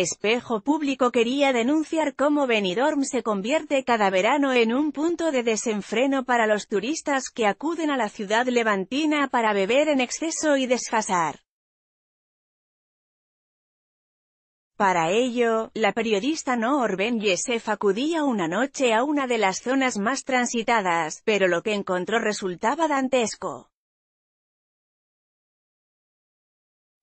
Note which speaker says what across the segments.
Speaker 1: Espejo Público quería denunciar cómo Benidorm se convierte cada verano en un punto de desenfreno para los turistas que acuden a la ciudad levantina para beber en exceso y desfasar. Para ello, la periodista Noor Ben Yesef acudía una noche a una de las zonas más transitadas, pero lo que encontró resultaba dantesco.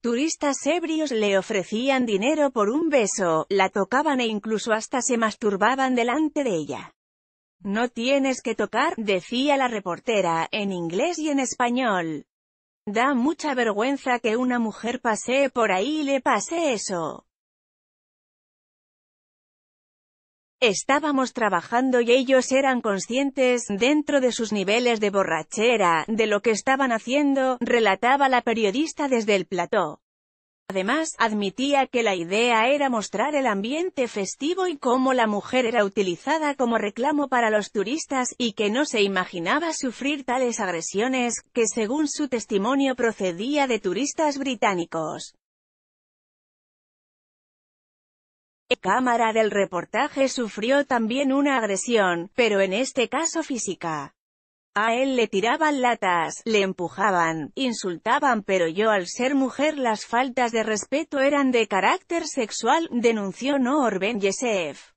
Speaker 1: Turistas ebrios le ofrecían dinero por un beso, la tocaban e incluso hasta se masturbaban delante de ella. No tienes que tocar, decía la reportera, en inglés y en español. Da mucha vergüenza que una mujer pase por ahí y le pase eso. Estábamos trabajando y ellos eran conscientes, dentro de sus niveles de borrachera, de lo que estaban haciendo, relataba la periodista desde el plató. Además, admitía que la idea era mostrar el ambiente festivo y cómo la mujer era utilizada como reclamo para los turistas, y que no se imaginaba sufrir tales agresiones, que según su testimonio procedía de turistas británicos. Cámara del reportaje sufrió también una agresión, pero en este caso física. A él le tiraban latas, le empujaban, insultaban pero yo al ser mujer las faltas de respeto eran de carácter sexual, denunció Noor Ben Yesef.